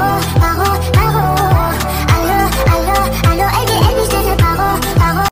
oh.